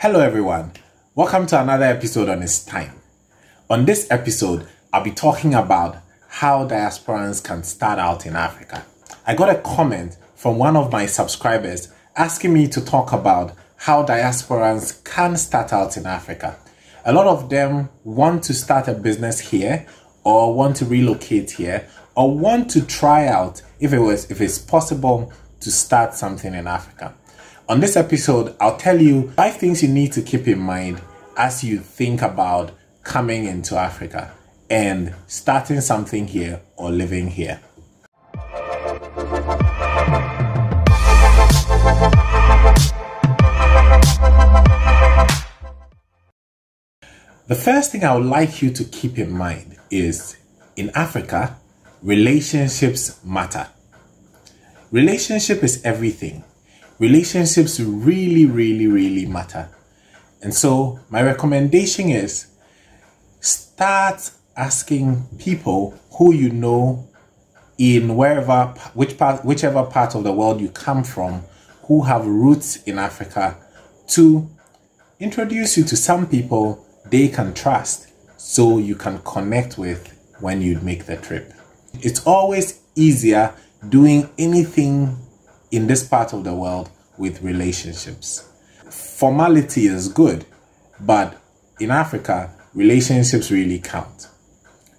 Hello, everyone. Welcome to another episode on It's Time. On this episode, I'll be talking about how diasporans can start out in Africa. I got a comment from one of my subscribers asking me to talk about how diasporans can start out in Africa. A lot of them want to start a business here or want to relocate here or want to try out if it was if it's possible to start something in Africa. On this episode, I'll tell you five things you need to keep in mind as you think about coming into Africa and starting something here or living here. The first thing I would like you to keep in mind is in Africa, relationships matter. Relationship is everything relationships really, really, really matter. And so, my recommendation is start asking people who you know in wherever, which part, whichever part of the world you come from, who have roots in Africa, to introduce you to some people they can trust so you can connect with when you make the trip. It's always easier doing anything in this part of the world with relationships. Formality is good, but in Africa, relationships really count.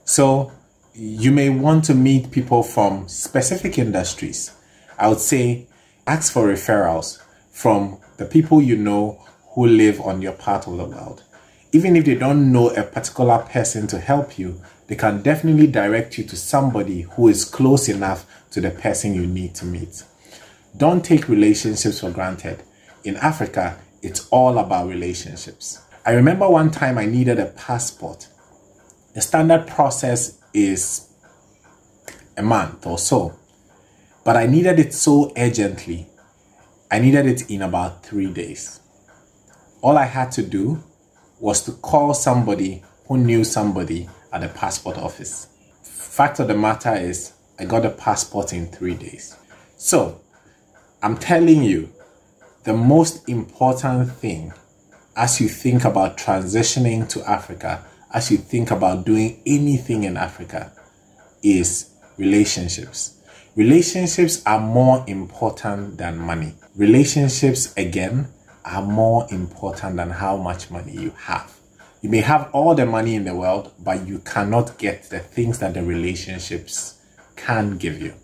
So you may want to meet people from specific industries. I would say ask for referrals from the people you know who live on your part of the world. Even if they don't know a particular person to help you, they can definitely direct you to somebody who is close enough to the person you need to meet. Don't take relationships for granted. In Africa, it's all about relationships. I remember one time I needed a passport. The standard process is a month or so, but I needed it so urgently. I needed it in about three days. All I had to do was to call somebody who knew somebody at the passport office. Fact of the matter is, I got a passport in three days. So, I'm telling you, the most important thing as you think about transitioning to Africa, as you think about doing anything in Africa, is relationships. Relationships are more important than money. Relationships, again, are more important than how much money you have. You may have all the money in the world, but you cannot get the things that the relationships can give you.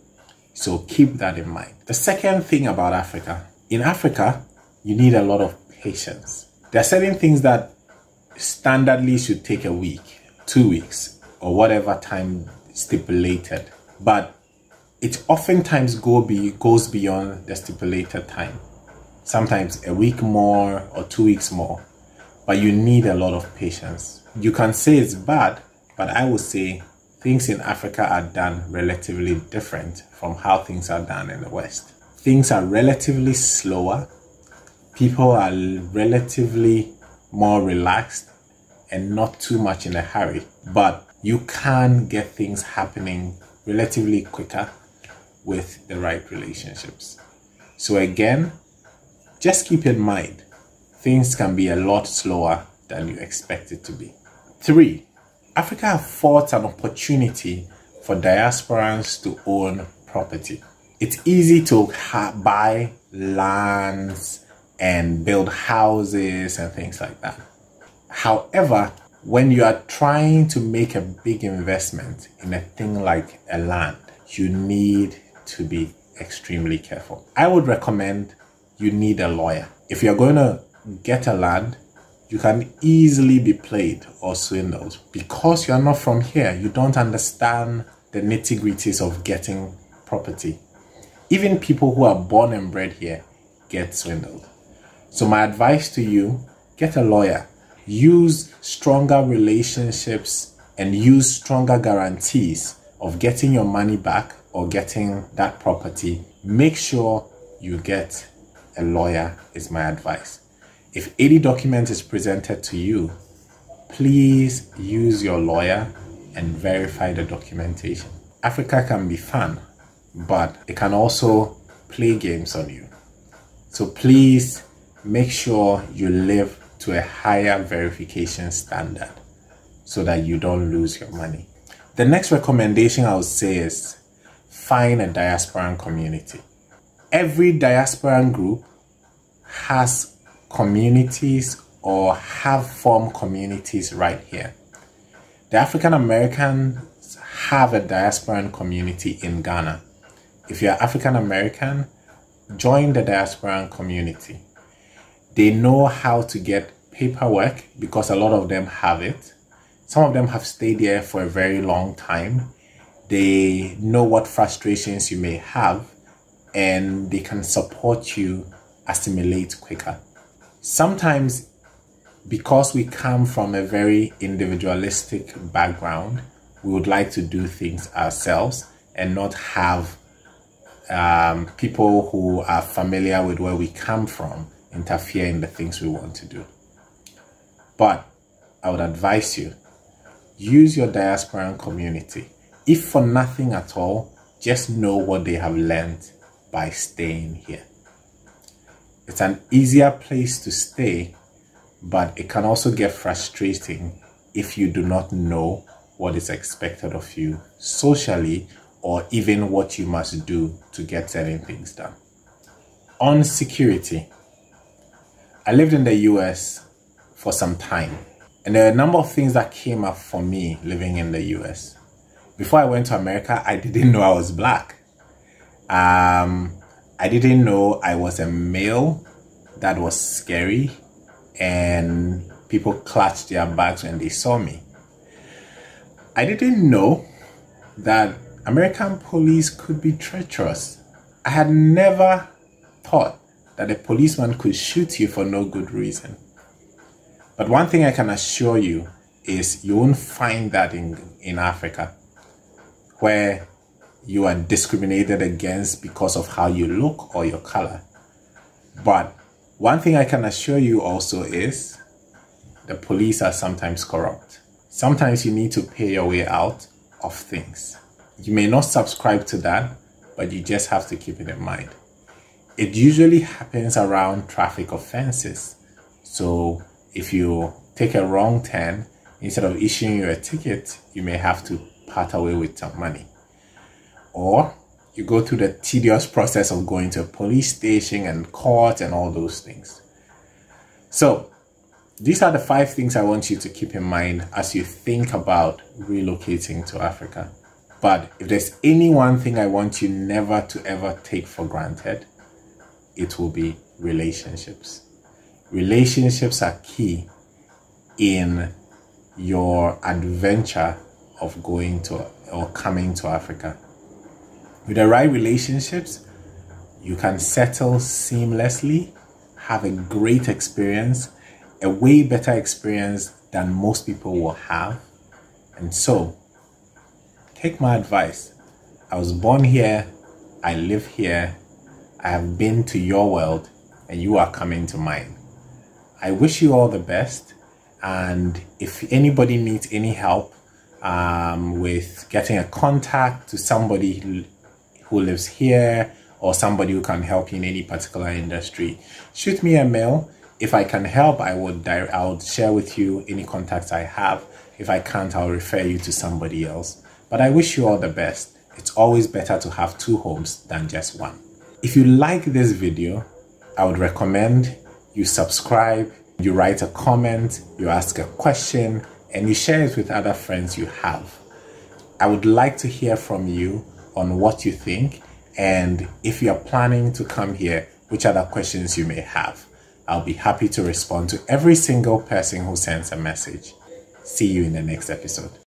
So keep that in mind. The second thing about Africa, in Africa, you need a lot of patience. There are certain things that standardly should take a week, two weeks, or whatever time stipulated. But it oftentimes go be, goes beyond the stipulated time. Sometimes a week more or two weeks more. But you need a lot of patience. You can say it's bad, but I would say things in Africa are done relatively different from how things are done in the West. Things are relatively slower, people are relatively more relaxed and not too much in a hurry, but you can get things happening relatively quicker with the right relationships. So, again, just keep in mind things can be a lot slower than you expect it to be. Three, Africa affords an opportunity for diasporans to own property. It's easy to buy lands and build houses and things like that. However, when you are trying to make a big investment in a thing like a land, you need to be extremely careful. I would recommend you need a lawyer. If you're going to get a land, you can easily be played or swindled because you're not from here. You don't understand the nitty gritties of getting property. Even people who are born and bred here get swindled. So, my advice to you get a lawyer, use stronger relationships, and use stronger guarantees of getting your money back or getting that property. Make sure you get a lawyer, is my advice. If any document is presented to you, please use your lawyer and verify the documentation. Africa can be fun, but it can also play games on you. So please make sure you live to a higher verification standard so that you don't lose your money. The next recommendation I would say is find a diasporan community. Every diasporan group has communities or have formed communities right here. The African Americans have a diasporan community in Ghana. If you're African American, join the diasporan community. They know how to get paperwork because a lot of them have it. Some of them have stayed there for a very long time. They know what frustrations you may have and they can support you assimilate quicker. Sometimes, because we come from a very individualistic background, we would like to do things ourselves and not have um, people who are familiar with where we come from interfere in the things we want to do. But I would advise you use your diasporan community. If for nothing at all, just know what they have learned by staying here. It's an easier place to stay, but it can also get frustrating if you do not know what is expected of you socially or even what you must do to get certain things done. On security, I lived in the US for some time, and there are a number of things that came up for me living in the US. Before I went to America, I didn't know I was black. Um, I didn't know I was a male. That was scary, and people clutched their bags when they saw me. I didn't know that American police could be treacherous. I had never thought that a policeman could shoot you for no good reason. But one thing I can assure you is you won't find that in, in Africa, where you are discriminated against because of how you look or your color. But one thing I can assure you also is the police are sometimes corrupt. Sometimes you need to pay your way out of things. You may not subscribe to that, but you just have to keep it in mind. It usually happens around traffic offenses. So if you take a wrong turn, instead of issuing you a ticket, you may have to part away with some money. Or you go through the tedious process of going to a police station and court and all those things. So these are the five things I want you to keep in mind as you think about relocating to Africa. But if there's any one thing I want you never to ever take for granted, it will be relationships. Relationships are key in your adventure of going to or coming to Africa. With the right relationships, you can settle seamlessly, have a great experience, a way better experience than most people will have. And so, take my advice. I was born here, I live here, I have been to your world, and you are coming to mine. I wish you all the best. And if anybody needs any help um, with getting a contact to somebody who lives here or somebody who can help you in any particular industry, shoot me a mail. If I can help, I would I would share with you any contacts I have. If I can't, I'll refer you to somebody else. But I wish you all the best. It's always better to have two homes than just one. If you like this video, I would recommend you subscribe, you write a comment, you ask a question, and you share it with other friends you have. I would like to hear from you on what you think and if you're planning to come here, which other questions you may have. I'll be happy to respond to every single person who sends a message. See you in the next episode.